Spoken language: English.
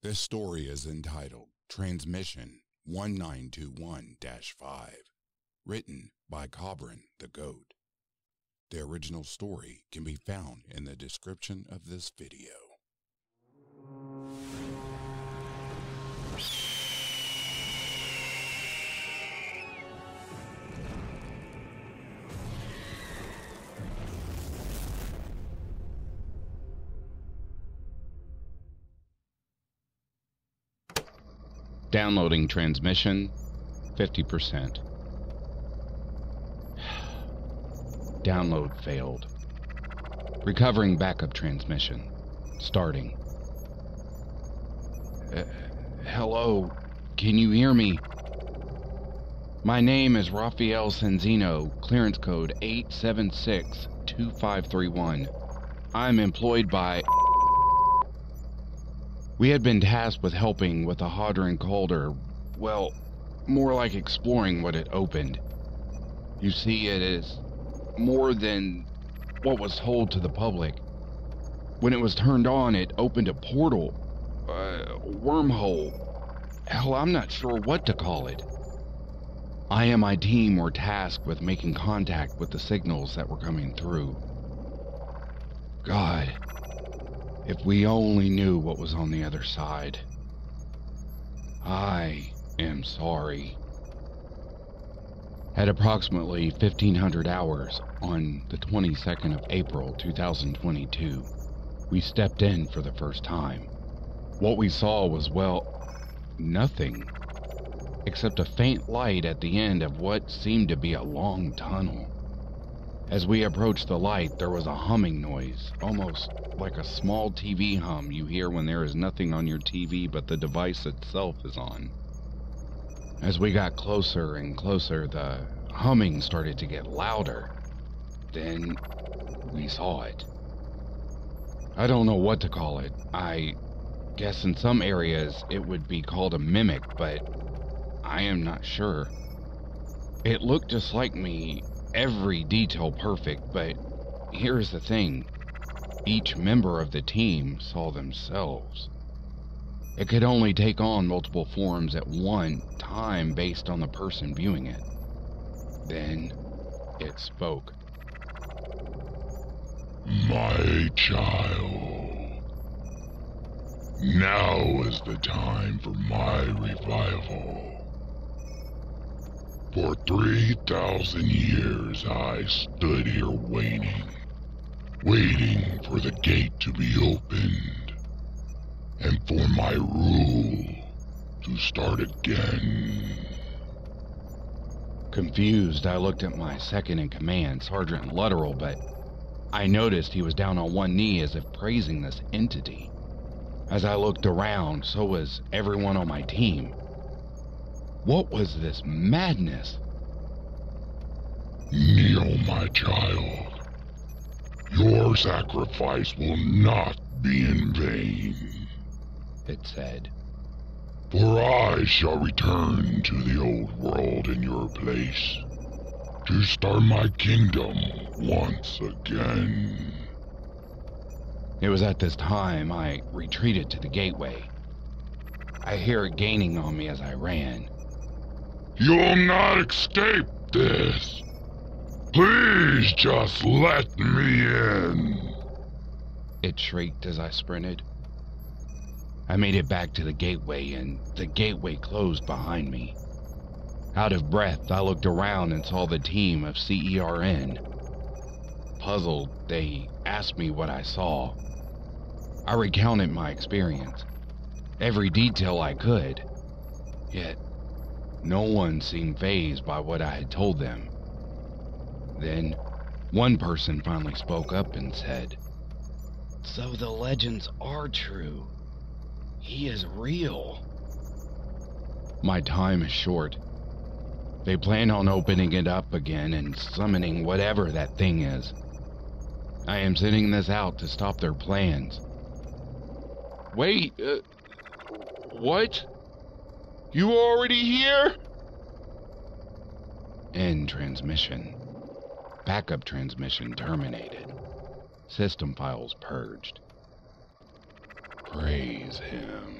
This story is entitled Transmission 1921 5, written by Cobern the Goat. The original story can be found in the description of this video. Downloading transmission 50%. Download failed. Recovering backup transmission. Starting. Uh, hello, can you hear me? My name is Rafael Senzino, clearance code 8762531. I'm employed by we had been tasked with helping with the Hadron Collider, well, more like exploring what it opened. You see, it is more than what was told to the public. When it was turned on, it opened a portal, a wormhole. Hell, I'm not sure what to call it. I and my team were tasked with making contact with the signals that were coming through. God, if we only knew what was on the other side. I am sorry. At approximately 1500 hours on the 22nd of April 2022, we stepped in for the first time. What we saw was, well, nothing, except a faint light at the end of what seemed to be a long tunnel. As we approached the light, there was a humming noise, almost like a small TV hum you hear when there is nothing on your TV but the device itself is on. As we got closer and closer, the humming started to get louder. Then we saw it. I don't know what to call it. I guess in some areas it would be called a mimic, but I am not sure. It looked just like me every detail perfect, but here's the thing. Each member of the team saw themselves. It could only take on multiple forms at one time based on the person viewing it. Then it spoke. My child, now is the time for my revival. For 3,000 years I stood here waiting, waiting for the gate to be opened, and for my rule to start again. Confused, I looked at my second in command, Sergeant Lutteral, but I noticed he was down on one knee as if praising this entity. As I looked around, so was everyone on my team. What was this madness? Kneel, my child. Your sacrifice will not be in vain, it said. For I shall return to the old world in your place, to start my kingdom once again. It was at this time I retreated to the gateway. I hear it gaining on me as I ran. You'll not escape this. Please just let me in. It shrieked as I sprinted. I made it back to the gateway, and the gateway closed behind me. Out of breath, I looked around and saw the team of CERN. Puzzled, they asked me what I saw. I recounted my experience, every detail I could. Yet, no one seemed fazed by what I had told them. Then, one person finally spoke up and said, So the legends are true. He is real. My time is short. They plan on opening it up again and summoning whatever that thing is. I am sending this out to stop their plans. Wait, uh, what? You already here? End transmission. Backup transmission terminated. System files purged. Praise him.